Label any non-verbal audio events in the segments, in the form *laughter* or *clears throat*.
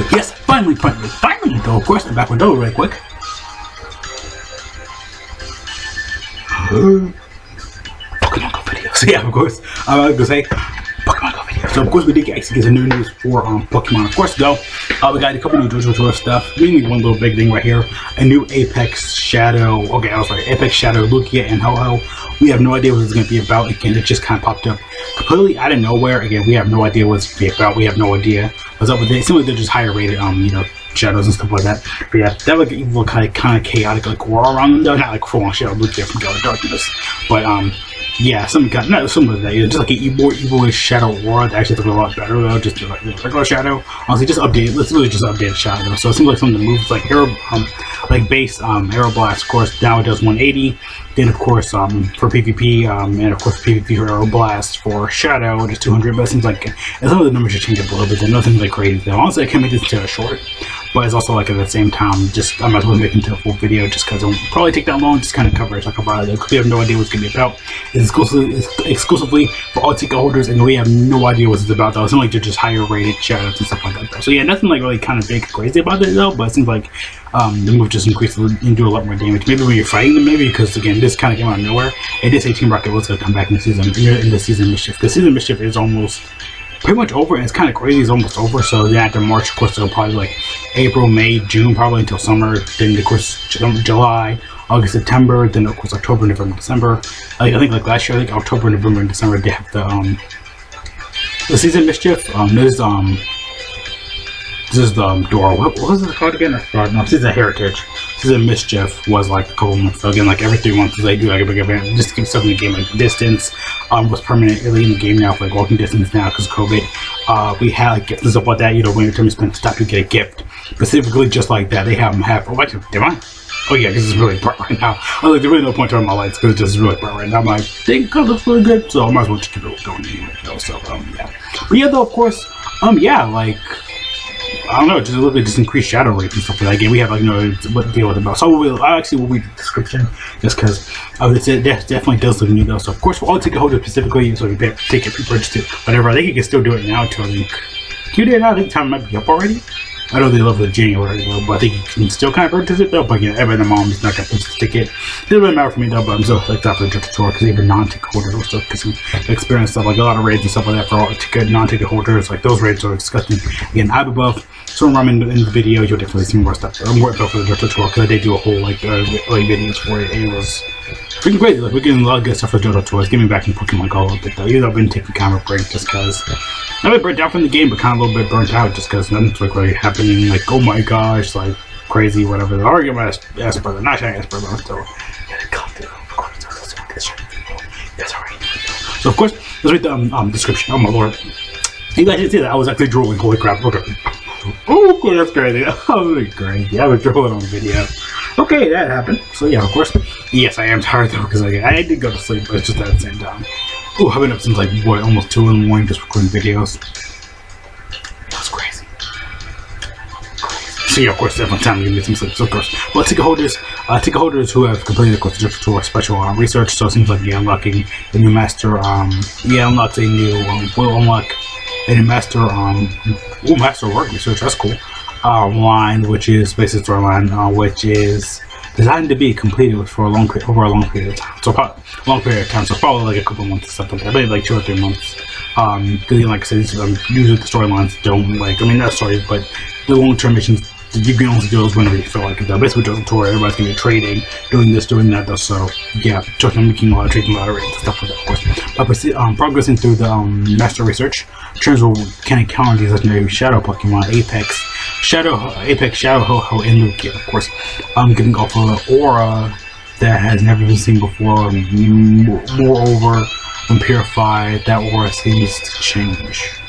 So yes, finally, finally, finally, though, of course, I'm back Doe really quick. *gasps* Pokemon Go video. So *laughs* yeah, of course, I was gonna say Pokemon Go video. So of course we did get, actually get some new news for um, Pokemon. Of course, go. Uh, we got a couple new Johto Tour stuff. Mainly one little big thing right here: a new Apex Shadow. Okay, I was right. Apex Shadow, Lugia, and Ho-Oh. We have no idea what it's going to be about. Again, it just kind of popped up completely out of nowhere. Again, we have no idea what it's going to be about. We have no idea what's up with it. It seems like they're just higher rated, um, you know, shadows and stuff like that. But yeah, that like evil kind of kind of chaotic like war around them though, not like full on shadow Lugia from Gala Darkness, but um yeah, some kind not some of that. Just like an evil, evil shadow war that actually looks a lot better though. Just like regular shadow. Honestly, just update. Let's really just update shadow. So it seems like some of the moves like arrow, um, like base um, Aeroblast. Of course, now it does 180. Then of course, um, for PvP, um, and of course PvP for Aeroblast for Shadow, just 200. But it seems like some of the numbers should change up a little bit. They're nothing like crazy though. Honestly, I can't make this into a short but it's also like at the same time just I might as well make it into a full video just because it'll probably take that long just kind of cover it talk about it because we have no idea what's gonna be about it's exclusively, it's exclusively for all ticket holders and we have no idea what it's about though it seems like they're just higher rated shoutouts and stuff like that though. so yeah nothing like really kind of big crazy about it though but it seems like um, the move just increased and do a lot more damage maybe when you're fighting them maybe because again this kind of came out of nowhere. It did say Team Rocket was gonna come back in the season in the season mischief the season mischief is almost pretty much over and it's kind of crazy it's almost over so then after march of course it'll probably like april may june probably until summer then of course july august september then of course october november december. Like, i think like last year i think october november and december they have the um the season mischief um this um this is the um, door. What, what was it called again? I forgot. No, Season Heritage. This is a Mischief was like a couple months. So again, like every three months they do like a big event just to keep stuff in the game. Like distance um, was permanently in the game now for like walking distance now because COVID. Uh, we had like gifts and stuff like that. You know, when your time you spend stop, you get a gift. Specifically, just like that, they have them have. Oh, wait, am I? Oh yeah, this is really bright right now. I like, there's really no point to my lights because it's just really bright right now. I'm like, think it looks really good, so I might as well just keep it going. Know, so um, yeah. But yeah, though, of course, um, yeah, like I don't know, just a little bit just increased shadow rate and stuff like that. Again, we have like you know what deal with about. So oh, we'll I actually will read the description just because it's, it definitely does look new though. So of course we'll all take a hold of it specifically, so you take it pre-purchase it, whatever. I think you can still do it now to I do it now? I think time might be up already. I know they love the January though, but I think you can still kind of purchase it though. But again, every the mom is not gonna purchase the ticket. It doesn't really matter for me though, but I'm still like that for the tour because even non-ticket holders will still get some experience stuff like a lot of raids and stuff like that for all ticket non-ticket holders. Like those raids are disgusting. Again, I'm above. So I'm in, in the video, you'll definitely see more stuff. I'm about for the Johto tour because I did do a whole like uh, like videos for it. And it was freaking crazy. Like we're getting a lot of good stuff for Johto tours. Getting back in Pokemon Go a bit though. Even though I've been taking camera break just because. I've been burnt out from the game, but kind of a little bit burnt out just because nothing's like really happening. Like, oh my gosh, like crazy, whatever. The argument ass brother, not ass brother, so So of course, let's read the um, um, description. Oh my lord. You guys didn't see that. I was actually drooling. Holy crap. Okay. Oh, that's crazy. *laughs* That was crazy. I was drooling on video. Okay, that happened. So yeah, of course. Yes, I am tired though, because I, I did go to sleep, but it's just at the same time. Oh, I've been up since like what, almost two in the morning just recording videos. That's crazy. crazy. So yeah, of course, definitely time to get some sleep. So of course, well, ticket holders, uh, ticket holders who have completed the course tour special um, research. So it seems like you're unlocking the new master. Um, yeah, unlocks a new. Um, will unlock a new master. Um, oh, master work research. That's cool. Uh, line, which is basic storyline, uh, which is designed to be completed for a long over a long period of time. So a long period of time. So probably like a couple months or something. I believe like two or three months. Um, because like I said, um, usually the storylines don't like. I mean, not stories, but the long term missions. You can only do those whenever you feel like it. Though. Basically, a tour. Everybody's gonna be trading, doing this, doing that. Though. So yeah, I'm making a lot of trading lottery and stuff like that. But um, progressing through the um, master research, turns will can encounter these legendary shadow Pokemon Apex Shadow Apex Shadow Ho-Oh and Lugia, of course. I'm giving off of an aura that has never been seen before. Moreover, when purified, that aura seems to change.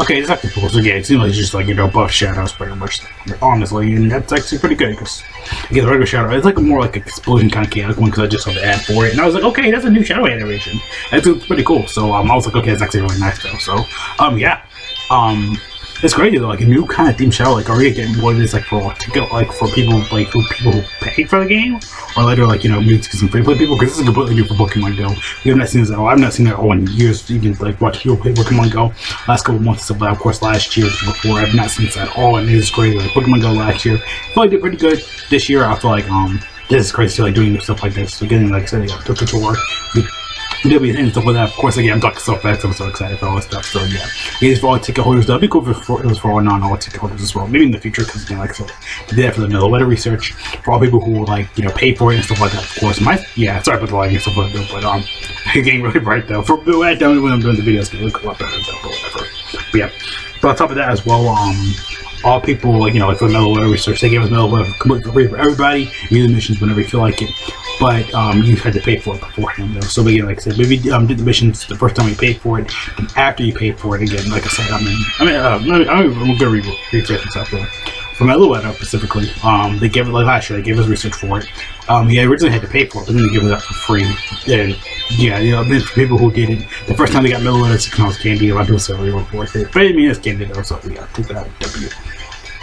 Okay, it's actually cool. So yeah, it seems like it's just like, you know, buff shadows pretty much, honestly, and that's actually pretty good, because, again, the regular shadow, it's like a more like an explosion kind of chaotic one, because I just saw the ad for it, and I was like, okay, that's a new shadow animation. That's pretty cool, so um, I was like, okay, that's actually really nice, though, so, um, yeah, um, it's great though, like a new kind of theme show. Like, are you getting what it is like for like for people like for people who pay for the game, or later like you know music and free play people? Because this is completely new for Pokemon Go. We have not seen this at all. I've not seen it all in years. Even like watch people play Pokemon Go last couple months stuff. But of course, last year before, I've not seen this at all, and it is great. Like Pokemon Go last year, I feel like did pretty good. This year, I feel like um this is crazy like doing stuff like this. So getting like say yeah, to, to, be and stuff like that. Of course, again, I'm talking so fast. I'm so excited for all this stuff. So yeah, it is for all ticket holders. That'd be cool if it was for all non-all ticket holders as well. Maybe in the future, because again, like to do that for the Meloetta research for all people who like you know pay for it and stuff like that. Of course, my yeah, sorry about the lighting and stuff like that, but um, *laughs* it's getting really bright though. For I don't when I'm doing the videos, it look a lot better though, but whatever. But yeah, but on top of that as well, um all people like you know like for the Meloetta research they gave us Meloetta completely free for everybody you the missions whenever you feel like it but um, you had to pay for it beforehand though so again like I said maybe um, did the missions the first time you paid for it after you paid for it again like I said I mean I mean uh, I'm, I'm gonna re- rephrase myself there for Meloetta specifically, um, they gave it like last year. They gave us research for it. Um, yeah, originally had to pay for it, but then they gave it up for free. And yeah, you know, for people who did it, the first time they got Meloetta, six ounce candy. A lot of people said it was worth it, but I mean, it's candy though, so yeah, take that W.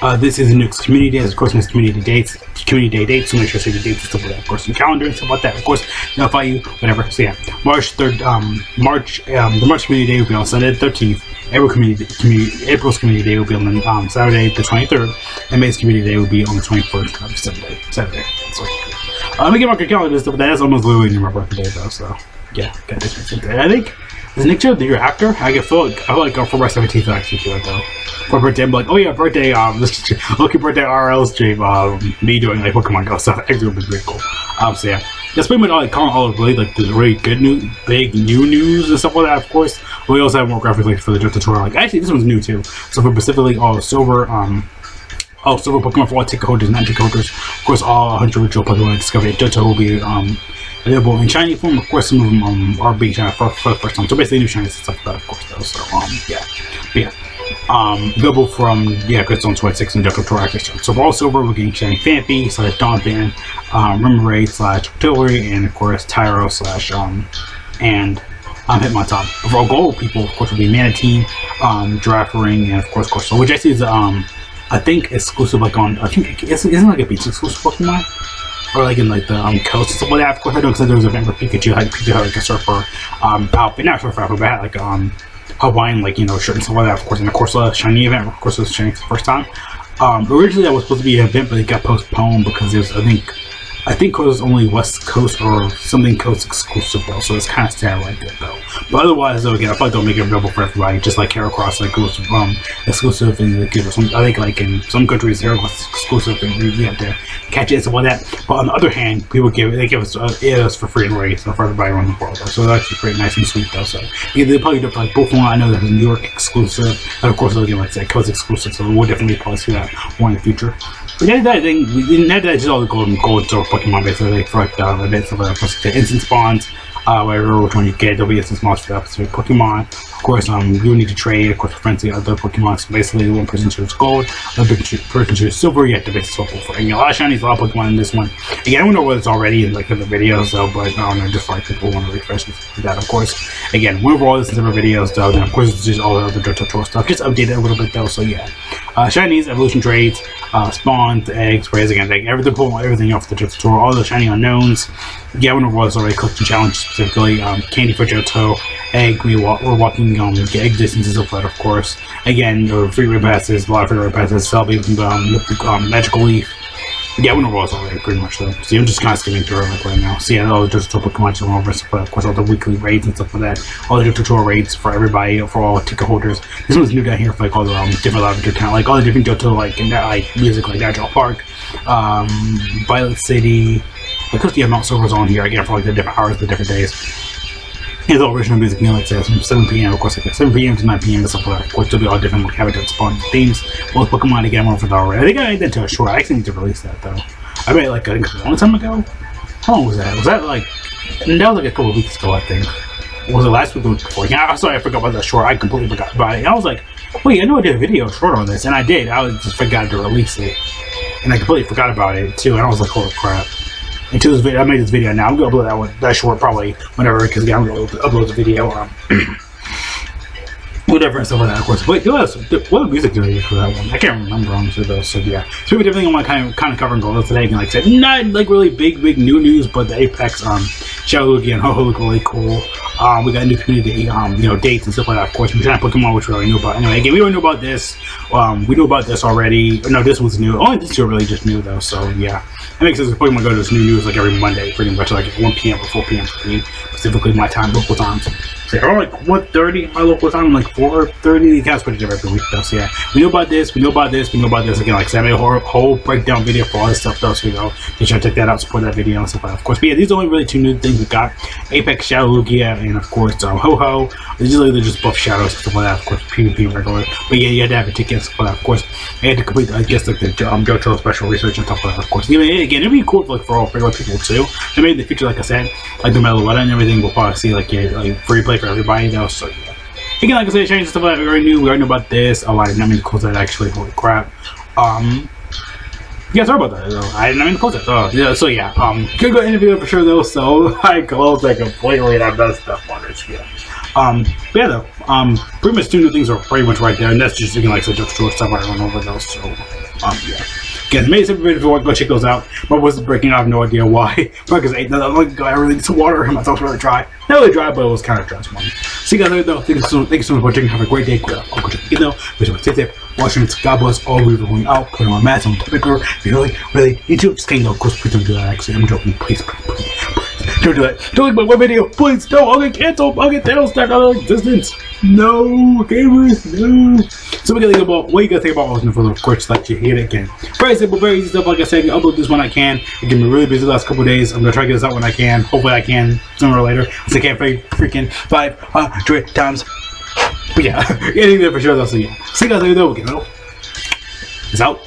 Uh, this is the next community days, of course, next community dates, community day dates, so make sure to say the dates and stuff like that, of course, the calendar and stuff like that, of course, notify you, whatever. So yeah, March 3rd, um, March, um, the March community day will be on Sunday the 13th, April community, community, April's community day will be on um, Saturday the 23rd, and May's community day will be on the 21st of Saturday. Saturday. Uh, let me get my calendar and stuff, that is almost literally my birthday though, so yeah, got this I think is Nick Joe the year after? I feel like I feel like for my seventeenth actually feel though. For birthday, I'm like, oh yeah, birthday. Um, *laughs* this lucky birthday RL stream. Um, me doing like Pokemon Go stuff. Actually, would be pretty cool. Um, so yeah, that's pretty much all. Like, calling all really like the really good news, big new news and stuff like that. Of course, we also have more graphics for the tutorial. Like actually, this one's new too. So for specifically all silver, um, Oh, silver Pokemon for all ticket holders, not ticket holders. Of course, all 100 ritual Pokemon discovered Johto will be um, available in Chinese form. Of course, some of them um, are being shiny for, for the first time. So basically, new Chinese stuff that, of course, though. So, um, yeah. But yeah. Um, available from, yeah, Crystal 26 and Johto Tour So all silver, we're getting shiny Phanpy slash Donphan, um, Remoraid slash Octillery, and of course, Tyrogue slash, um, and um, Hitmontop. For all gold people, of course, will be Mantine, um, Girafarig, and of course, Corsola, which actually is, um, I think exclusive like on I think isn't, isn't like a beach exclusive Pokemon or like in like the um, coast stuff like that. Of course, I know because there was an event where Pikachu had Pikachu had like a surfer um outfit, not surfer outfit, but had like um Hawaiian like you know shirt and stuff like that. Of course, and in the Corsola shiny event, of course, it was shiny the first time. Um, originally that was supposed to be an event, but it got postponed because was I think I think it was only West Coast or something Coast exclusive though, so it's kind of sad like that though. But otherwise, though, again, I probably don't make it available for everybody, just like Heracross, like goes um exclusive and like, some, I think like in some countries Heracross exclusive and you have to catch it and stuff like that. But on the other hand, people give they give us uh, it us for free and race so for everybody around the world. Though. So that's actually pretty nice and sweet though. So yeah, they probably do like both one I know that New York exclusive, and of course get like say Coast exclusive. So we'll definitely probably see that more in the future. But yeah, that thing, that just all the golden gold sort of Pokemon for like the events of the instant spawns, uh, which one you get, there'll be instant spawns for Pokemon. Of course, um, you will need to trade, of course, for friendly other Pokemon. So basically, one person chooses gold, another person chooses silver. You have to basically swap for. And a lot of shinies, a lot of Pokemon in this one. Again, I don't know what it's already in like in the videos though, but I don't know, just like people want to refresh that. Of course, again, whenever all this in different videos though, of course it's just all the other Johto stuff, just update it a little bit though. So yeah, uh, shinies, evolution trades, uh, spawns, eggs, raise again, everything, pull everything off the tutorial, all the shiny unknowns. It was already collecting challenge specifically, um, candy for Johto, egg, we walk, we're walking um, egg distances of that, of course. Again, were free red passes, a lot of free red passes, Celebi, um, um, magical leaf. Yeah, Winter Wars already, pretty much though. See, I'm just kind of skimming through it like right now. See, yeah, all the tutorial Pokemon to over, but of course all the weekly raids and stuff like that. All the tutorial raids for everybody, for all ticket holders. This one's new down here for like all the um, different lavender town, like all the different Johto, like in that like music, like National Park, um, Violet City. Because the amount servers on here, again for like the different hours, the different days. The original music you know, like from uh, 7 p.m. Of course, like uh, 7 p.m. to 9 p.m. and stuff like that. Of course, there'll be all different like, habitat spawn themes. Both Pokemon again, one for the already. I think I did to a short. I actually need to release that though. I made like a long time ago. How long was that? Was that like? That was like a couple of weeks ago, I think. Was it last week or before? Yeah, I'm sorry, I forgot about that short. I completely forgot about it. I was like, wait, I know I did a video short on this, and I did. I just forgot to release it, and I completely forgot about it too. And I was like, holy crap. Until this video, I made this video now. I'm gonna upload that one, that short probably whenever, because I'm gonna upload the video. Um, *clears throat* whatever and stuff like that, of course. But what music did I use for that one? I can't remember honestly though. So yeah, so everything I want to kind of kind of cover and go over today. And like I said, not like really big big new news, but the Apex um Shadow again, ho look really cool. Um, we got new community um you know dates and stuff like that. Of course, we to Pokemon, which we already knew about. Anyway, again, we already knew about this. Um, we knew about this already. No, this was new. Only this year really just new though. So yeah. It makes sense. Pokemon Go does new news like every Monday, pretty much like 1 p.m. or 4 p.m. specifically my time, local times. Around like 1.30 my local time, like 4.30, the accounts pretty different every week though. So yeah, we know about this, we know about this, we know about this. Again, like I made a whole, whole breakdown video for all this stuff though, so you know, make sure to check that out, support that video and stuff like that. Of course, but yeah, these are only really two new things we got. Apex Shadow Lugia and of course um, Ho-Oh. Usually they're just buff shadows and stuff like that, of course, PvP regular. But yeah, you had to have a ticket and stuff like that, of course. I had to complete, I guess, like the um, Johto special research and stuff like that, of course. Again, again it'd be cool for, like, for all regular people too. And maybe in the future, like I said, like the what and everything, we'll probably see like, yeah, like free play for everybody though, so yeah. Again, like I said, changes stuff that we already knew. We already knew about this. I didn't mean to close that actually. Holy crap. Um, yeah, sorry about that. Though. I didn't mean to close. Oh, yeah. So yeah, um, good go interview for sure though. So *laughs* I closed it completely. That messed up on it. Yeah. Um, yeah though. Um, pretty much two new things are pretty much right there, and that's just again like said, just short stuff I run over those. So um, yeah. Again, you want to go check those out. My voice is breaking. I have no idea why. *laughs* Probably because I ate that. I'm I really need some water. *laughs* My throat's really dry. Not really dry, but it was kind of dry this morning. See you guys later, though. Thank you so, thank you so much for watching. Have a great day. Good. I'll go check it though. Wish you stay safe. Watching. God bless all for going out, putting on masks on temperature. If you really, really need to, just. Of course, please don't do that. Actually, I'm joking. Please, please, please. please. Don't do that. Don't like my one video. Please don't. I'll get canceled. I'll get stuck out of existence. No, gamers, no. So we gotta think about what you gotta think about listening for the course let you hear it again. Very simple, very easy stuff. Like I said, I upload this when I can. It can be really busy the last couple days. I'm gonna try to get this out when I can. Hopefully I can sooner or later. Since I can't freaking 500 times. But yeah, *laughs* getting there for sure though. So yeah. See you guys later though. It's out.